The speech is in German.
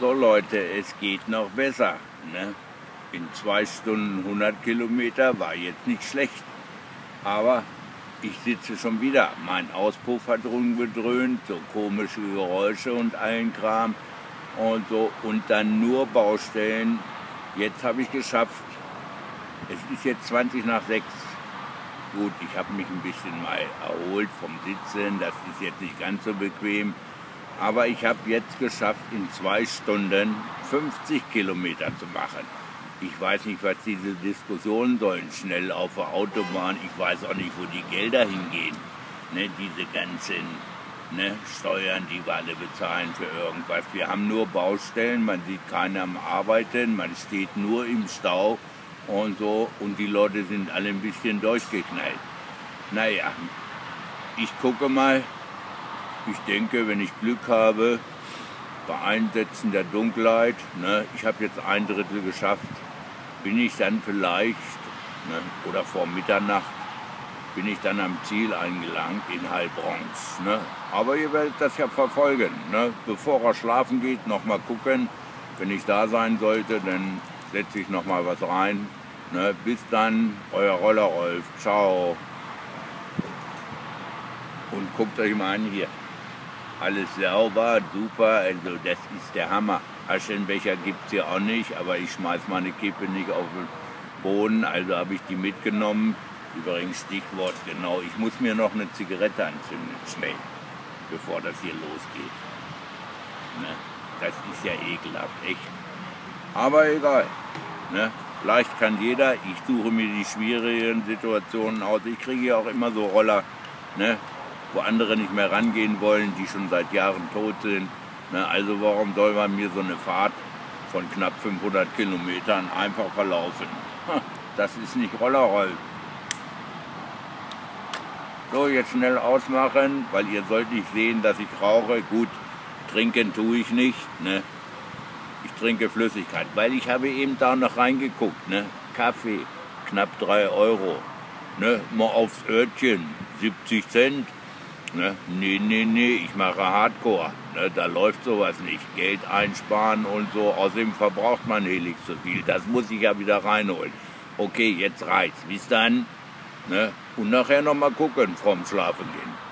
So Leute, es geht noch besser. Ne? In zwei Stunden 100 Kilometer war jetzt nicht schlecht. Aber ich sitze schon wieder. Mein Auspuff hat rumgedröhnt, so komische Geräusche und allen Kram und so. Und dann nur Baustellen. Jetzt habe ich geschafft. Es ist jetzt 20 nach 6. Gut, ich habe mich ein bisschen mal erholt vom Sitzen. Das ist jetzt nicht ganz so bequem. Aber ich habe jetzt geschafft, in zwei Stunden 50 Kilometer zu machen. Ich weiß nicht, was diese Diskussionen sollen. Schnell auf der Autobahn. Ich weiß auch nicht, wo die Gelder hingehen. Ne, diese ganzen ne, Steuern, die wir alle bezahlen für irgendwas. Wir haben nur Baustellen, man sieht keiner am Arbeiten, man steht nur im Stau und so. Und die Leute sind alle ein bisschen durchgeknallt. Naja, ich gucke mal, ich denke, wenn ich Glück habe, bei Einsetzen der Dunkelheit, ne, ich habe jetzt ein Drittel geschafft, bin ich dann vielleicht, ne, oder vor Mitternacht, bin ich dann am Ziel eingelangt in Heilbronx. Ne. Aber ihr werdet das ja verfolgen. Ne. Bevor er schlafen geht, nochmal gucken. Wenn ich da sein sollte, dann setze ich nochmal was rein. Ne. Bis dann, euer Roller Rolf. Ciao. Und guckt euch mal an hier alles sauber, super, also das ist der Hammer. Aschenbecher gibt es hier auch nicht, aber ich schmeiß meine Kippe nicht auf den Boden, also habe ich die mitgenommen. Übrigens Stichwort genau, ich muss mir noch eine Zigarette anzünden, schnell, bevor das hier losgeht. Ne? Das ist ja ekelhaft, echt. Aber egal. Ne? Vielleicht kann jeder, ich suche mir die schwierigen Situationen aus. Ich kriege ja auch immer so Roller, ne? Wo andere nicht mehr rangehen wollen, die schon seit Jahren tot sind. Ne, also warum soll man mir so eine Fahrt von knapp 500 Kilometern einfach verlaufen? Das ist nicht Rollerroll. So, jetzt schnell ausmachen, weil ihr sollt nicht sehen, dass ich rauche. Gut, trinken tue ich nicht. Ne? Ich trinke Flüssigkeit, weil ich habe eben da noch reingeguckt. Ne? Kaffee, knapp 3 Euro. Ne? Mal aufs Örtchen, 70 Cent. Ne? Nee, nee, nee, ich mache Hardcore. Ne? Da läuft sowas nicht. Geld einsparen und so. Außerdem verbraucht man Helix zu viel. Das muss ich ja wieder reinholen. Okay, jetzt reicht's. Bis dann. Ne? Und nachher nochmal gucken vorm Schlafen gehen.